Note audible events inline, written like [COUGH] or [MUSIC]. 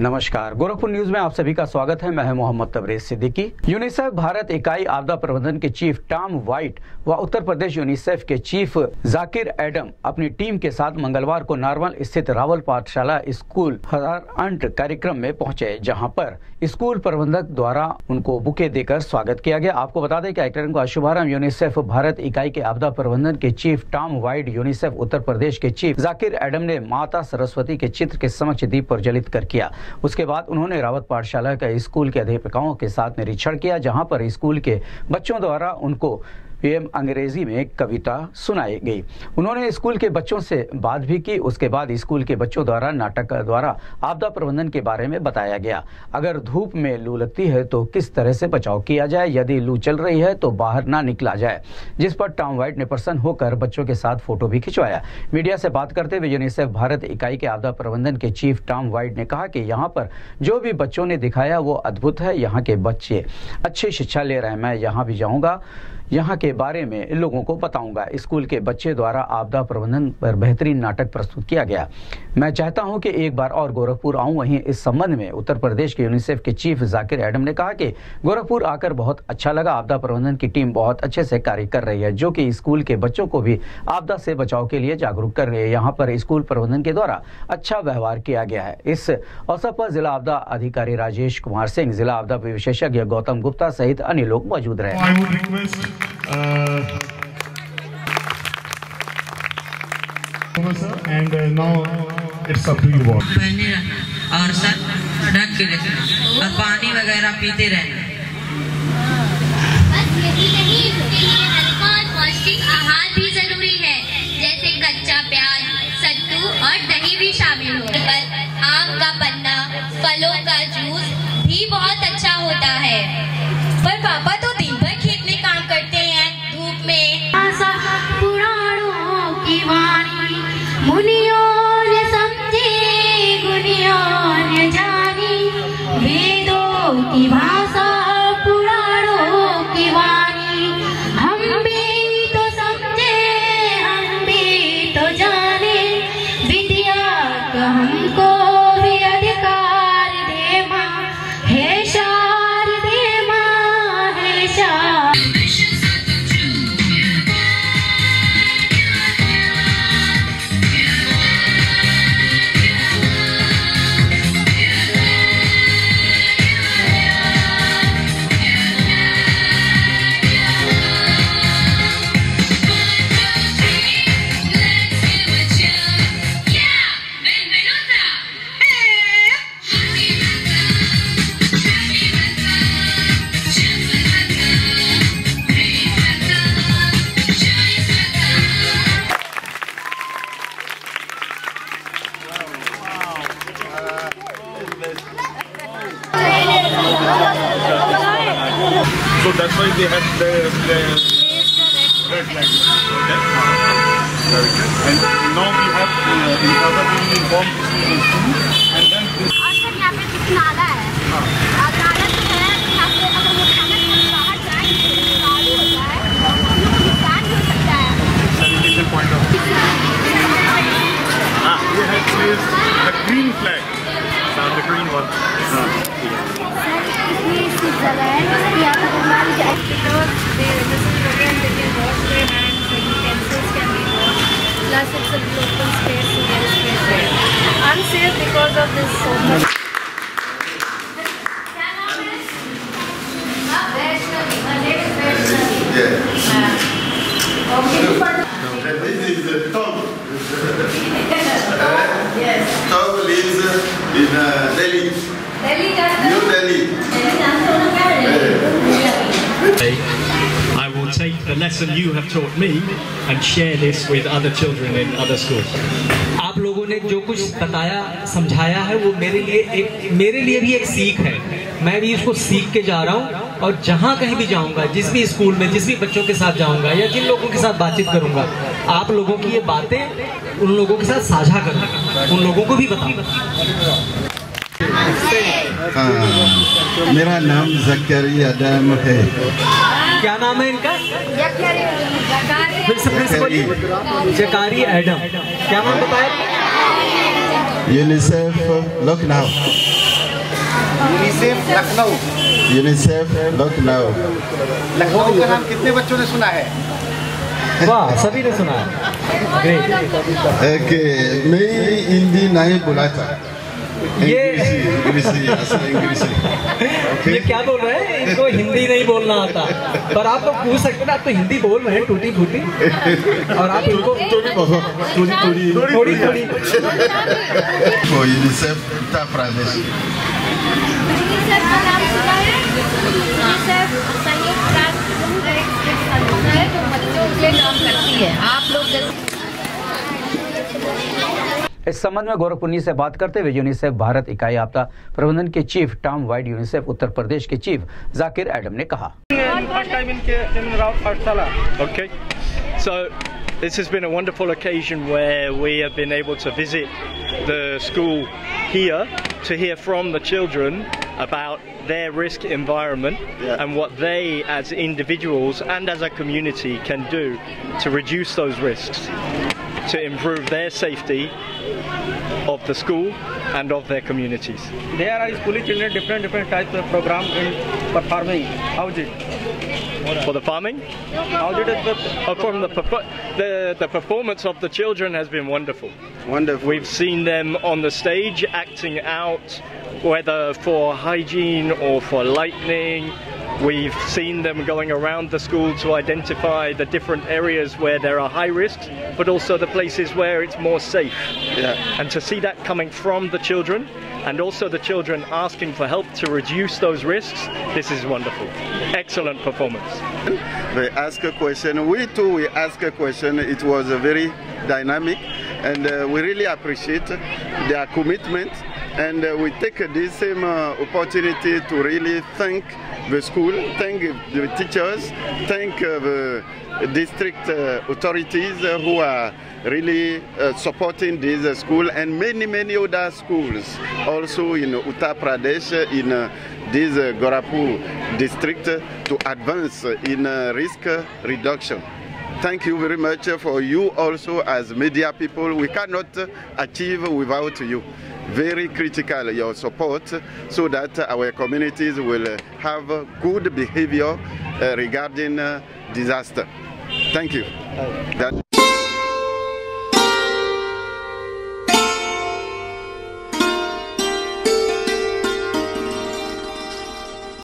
नमस्कार। गोरखपुर न्यूज़ में आप सभी का स्वागत है। मैं हूँ मोहम्मद तबरेज सिद्दीकी। यूनिसेफ भारत इकाई आपदा प्रबंधन के चीफ टॉम वाइट व उत्तर प्रदेश यूनिसेफ के चीफ जाकिर एडम अपनी टीम के साथ मंगलवार को नारवल स्थित रावल पाठशाला स्कूल हज़ार अंट कार्यक्रम में पहुँचे, जहाँ पर स्कूल प्रबंधक द्वारा उनको बुके देकर स्वागत किया गया। आपको बता दें कार्यक्रम का शुभारंभ यूनिसेफ भारत इकाई के आपदा प्रबंधन के chief Tom White UNICEF Uttar Pradesh के चीफ जाकिर एडम ने माता सरस्वती के चित्र के समक्ष दीप प्रज्वलित कर किया। उसके बाद उन्होंने रावत पाठशाला के स्कूल के अध्यापिकाओं के साथ निरीक्षण किया, जहाँ पर स्कूल के बच्चों द्वारा उनको एवं अंग्रेज़ी में कविता सुनाई गई। उन्होंने स्कूल के बच्चों से बात भी की। उसके बाद स्कूल के बच्चों द्वारा, नाटक द्वारा आपदा प्रबंधन के बारे में बताया गया। अगर धूप में लू लगती है तो किस तरह से बचाव किया जाए? यदि लू चल रही है तो बाहर ना निकला जाए। जिस पर टॉम वाइट ने प्रसन्न होकर बच्चों के साथ फ़ोटो भी खिंचवाया। मीडिया से बात करते हुए यूनिसेफ भारत इकाई के आपदा प्रबंधन के चीफ टॉम वाइट ने कहा कि यहाँ पर जो भी बच्चों ने दिखाया वो अद्भुत है। यहाँ के बच्चे अच्छी शिक्षा ले रहे हैं। मैं यहाँ भी जाऊँगा। यहाँ के बारे में लोगों को बताऊँगा। स्कूल के बच्चे द्वारा आपदा प्रबंधन पर बेहतरीन नाटक प्रस्तुत किया गया। मैं चाहता हूँ कि एक बार और गोरखपुर आऊँ। वहीं इस संबंध में उत्तर प्रदेश के यूनिसेफ के चीफ जाकिर एडम ने कहा कि गोरखपुर आकर बहुत अच्छा लगा। आपदा प्रबंधन की टीम बहुत अच्छे से कार्य कर रही है, जो कि स्कूल के बच्चों को भी आपदा से बचाव के लिए जागरूक कर रही है। यहाँ पर स्कूल प्रबंधन के द्वारा अच्छा व्यवहार किया गया है। इस अवसर पर जिला आपदा अधिकारी राजेश कुमार सिंह, जिला आपदा विशेषज्ञ गौतम गुप्ता सहित अन्य लोग मौजूद रहे। Uh, and uh, now it's up to you what पहने और सर ढक के रखना और पानी वगैरह पीते रहना so that's why they had the, the red flag okay very good and now we have uh, in Kaza we will inform the students too and then this और सर यहाँ पे कुछ नाला है और नाला जो है यहाँ पे अगर वो खाना बाहर जाए तो खाली हो जाए तो नुकसान भी हो सकता है sanitation point of view ah they had placed the green flag Unsafe because of this so much. This is the Tom. [LAUGHS] yes. Tom lives in uh, Delhi. New Delhi. I will take the lesson you have taught me and share this with other children in other schools. ने जो कुछ बताया समझाया है वो मेरे लिए एक मेरे लिए भी एक सीख है। मैं भी इसको सीख के जा रहा हूँ और जहाँ कहीं भी जाऊँगा जिस भी स्कूल में जिस भी बच्चों के साथ जाऊँगा या जिन लोगों के साथ बातचीत करूँगा आप लोगों की ये बातें उन लोगों के साथ साझा करूँगा उन लोगों को भी बताऊँगा हाँ, मेरा नाम जकरी अदम है। क्या नाम है इनका? जकारी एडम क्या नाम बताया? UNICEF Lucknow UNICEF Lucknow UNICEF Lucknow Lucknow का नाम कितने बच्चों ने सुना है वाह सभी ने सुना है एक मैं हिंदी नहीं बोला था ये इंग्लिश इंग्लिश [LAUGHS] ये क्या बोल रहे हैं? इनको हिंदी नहीं बोलना आता। पर आप तो पूछ सकते ना आप तो हिंदी बोल रहे हैं टूटी फूटी और आप इनको थोड़ी थोड़ी थोड़ी थोड़ी. यूनिसेफ संयुक्त राष्ट्र है जो बच्चों के काम करती है। आप लोग जैसे इस संबंध में गोरखपुन्नी से बात करते हुए यूनिसेफ भारत इकाई आपदा प्रबंधन के chief Tom White UNICEF Uttar Pradesh के चीफ जाकिर एडम ने कहा Okay, so this has been a wonderful occasion where we have been able to visit the school here to hear from the children about their risk environment yeah. and what they as individuals and as a community can do to reduce those risks, to improve their safety of the school and of their communities. There are school children different different types of program in performing. How is it? For the farming? How did it? Oh, from the, perfor- the the performance of the children has been wonderful. Wonderful. We've seen them on the stage acting out, whether for hygiene or for lightning. We've seen them going around the school to identify the different areas where there are high risks, but also the places where it's more safe. Yeah. And to see that coming from the children, and also the children asking for help to reduce those risks, this is wonderful. Excellent performance. They ask a question. We too, we ask a question. It was a very dynamic, and uh, we really appreciate their commitment. And uh, we take this same uh, opportunity to really thank the school, thank the teachers, thank uh, the district uh, authorities who are really supporting this school and many, many other schools also in Uttar Pradesh, in this Gorakhpur district to advance in risk reduction. Thank you very much for you also as media people. We cannot achieve without you. Very critical your support so that our communities will have good behavior uh, regarding uh, disaster. Thank you. That